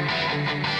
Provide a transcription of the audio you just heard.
Música